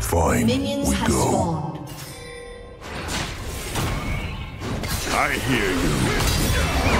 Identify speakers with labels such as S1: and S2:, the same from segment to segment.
S1: Fine.
S2: Minions
S1: we
S2: have
S1: go.
S2: spawned.
S1: I hear you.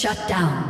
S2: Shut down.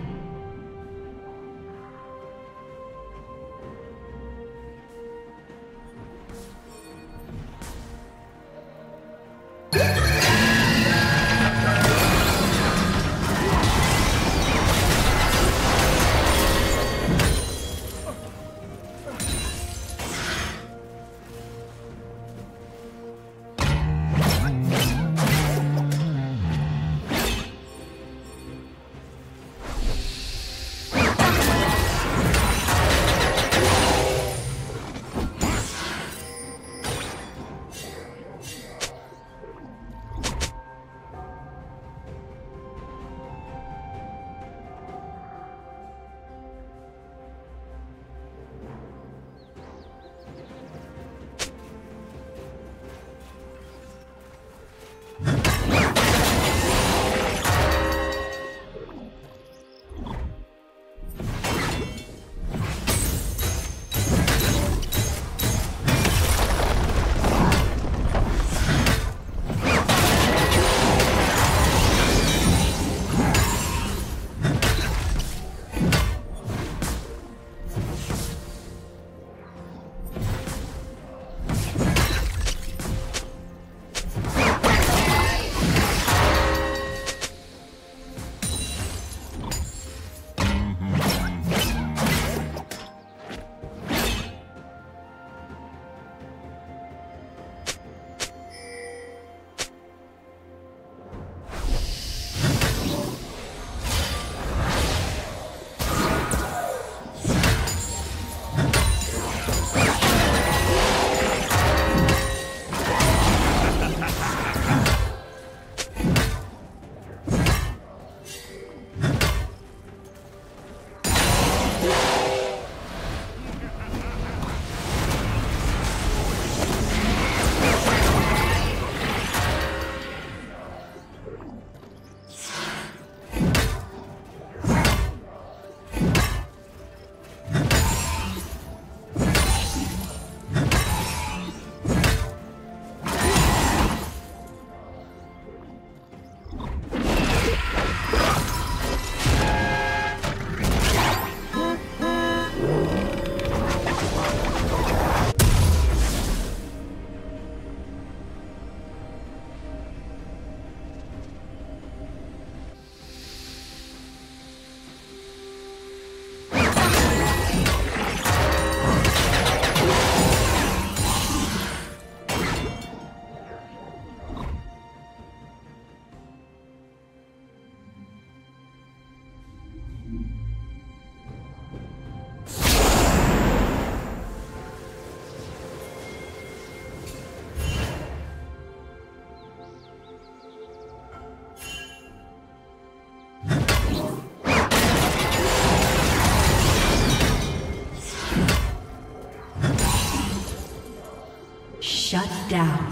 S2: down.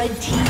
S2: Red team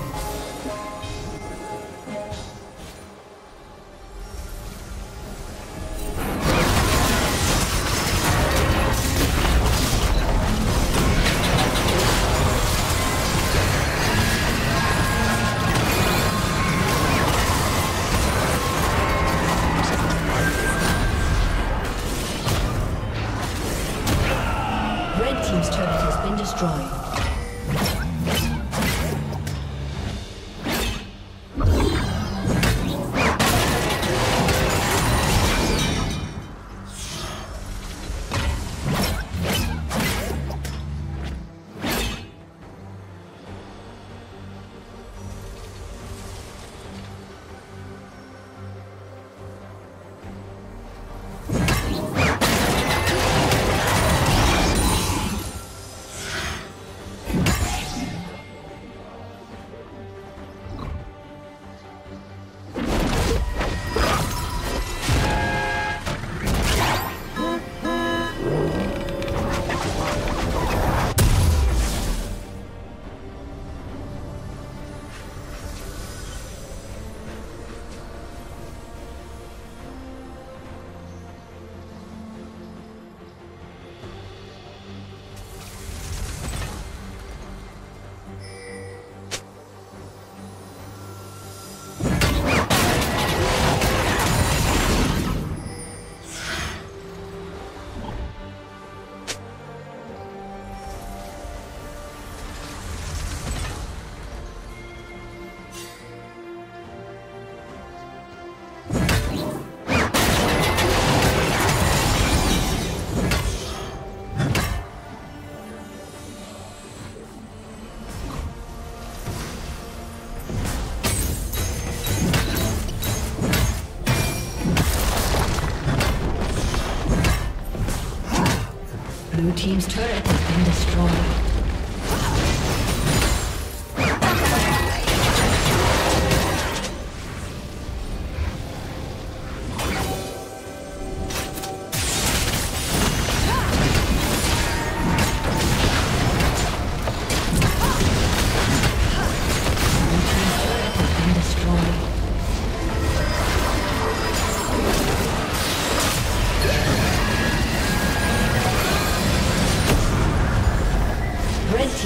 S2: Team's turret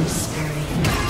S2: Killing